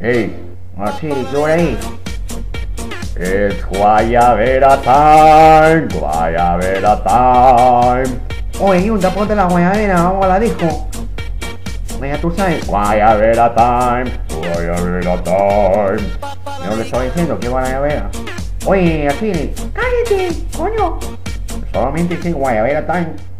Hey, así, ¿qué hora es? Guayabera time, Guayabera time. Oye, un tapón ponte la guayabera, vamos a la disco. Oye, tú sabes. Guayabera time, Guayabera time. Yo le estoy diciendo que guayabera. Oye, así, cállate, coño. Solamente dice guayabera time.